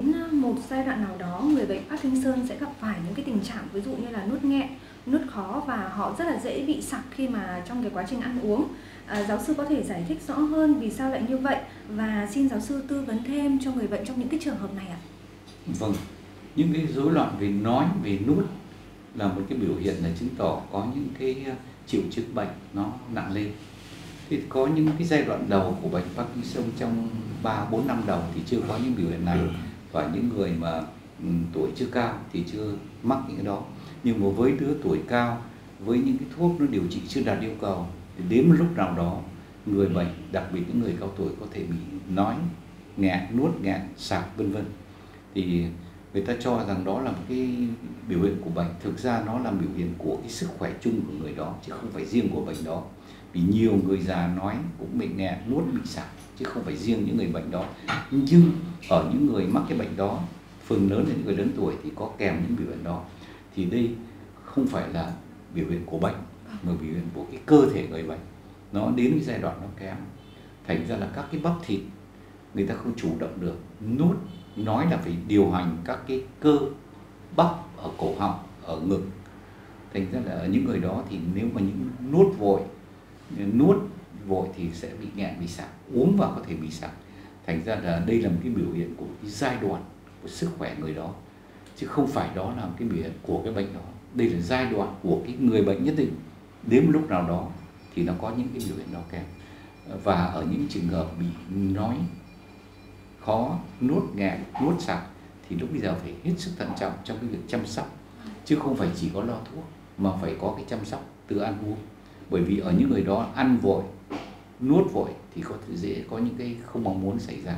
Ờ, một giai đoạn nào đó người bệnh Parkinson sẽ gặp phải những cái tình trạng ví dụ như là nuốt nghẹn, nuốt khó và họ rất là dễ bị sặc khi mà trong cái quá trình ăn uống. À, giáo sư có thể giải thích rõ hơn vì sao lại như vậy và xin giáo sư tư vấn thêm cho người bệnh trong những cái trường hợp này ạ. Vâng, những cái rối loạn về nói, về nuốt là một cái biểu hiện là chứng tỏ có những cái ờ, triệu chứng bệnh nó nặng lên. Thì có những cái giai đoạn đầu của bệnh Parkinson trong 3 4 năm đầu thì chưa có những biểu hiện này và những người mà ừ, tuổi chưa cao thì chưa mắc những cái đó. Nhưng mà với đứa tuổi cao, với những cái thuốc nó điều trị chưa đạt yêu cầu, thì đến một lúc nào đó, người bệnh, đặc biệt những người cao tuổi có thể bị nói, nghẹn, nuốt, nghẹn, sạc, vân vân thì người ta cho rằng đó là một cái biểu hiện của bệnh. Thực ra nó là biểu hiện của cái sức khỏe chung của người đó, chứ không phải riêng của bệnh đó. Vì nhiều người già nói cũng bị nghẹn nuốt, bị sạc chứ không phải riêng những người bệnh đó. Nhưng ở những người mắc cái bệnh đó, phần lớn là những người lớn tuổi thì có kèm những biểu hiện đó. Thì đây không phải là biểu hiện của bệnh, mà biểu hiện của cái cơ thể người bệnh. Nó đến cái giai đoạn nó kém. Thành ra là các cái bắp thịt, người ta không chủ động được nuốt nói là phải điều hành các cái cơ bắp ở cổ họng, ở ngực. Thành ra là ở những người đó thì nếu mà những nuốt vội nuốt vội thì sẽ bị nghẹn, bị sặc uống vào có thể bị sặc thành ra là đây là một cái biểu hiện của cái giai đoạn của sức khỏe người đó, chứ không phải đó là một cái biểu hiện của cái bệnh đó. Đây là giai đoạn của cái người bệnh nhất định. Đến một lúc nào đó thì nó có những cái biểu hiện đó kèm. Và ở những trường hợp bị nói khó, nuốt nghẹn nuốt sặc thì lúc bây giờ phải hết sức thận trọng trong cái việc chăm sóc. Chứ không phải chỉ có lo thuốc, mà phải có cái chăm sóc từ ăn uống. Bởi vì ở những người đó ăn vội, nuốt vội thì có thể dễ, có những cái không mong muốn xảy ra.